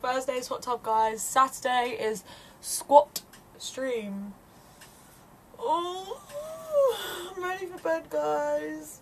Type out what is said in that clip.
Thursday is hot tub, guys. Saturday is squat stream. Oh, I'm ready for bed, guys.